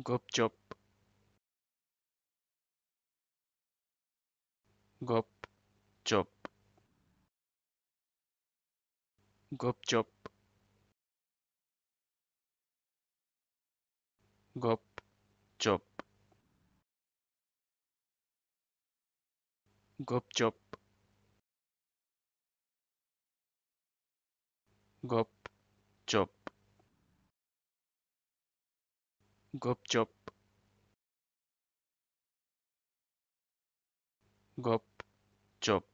Gop-chop. Gop-chop. Gop-chop. Gop-chop. Gop-chop. Gop-chop. Gupchup gupchup